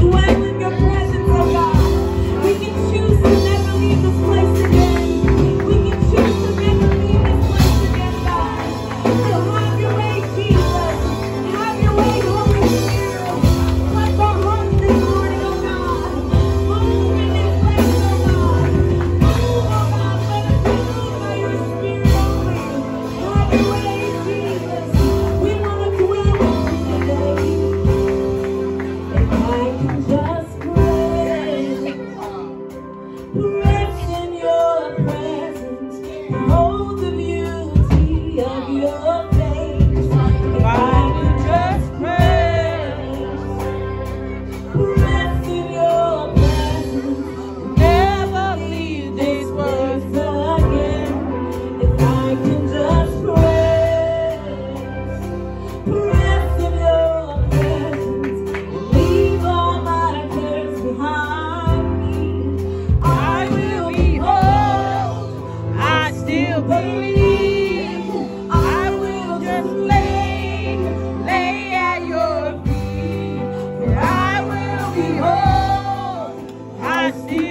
We the beauty of your I see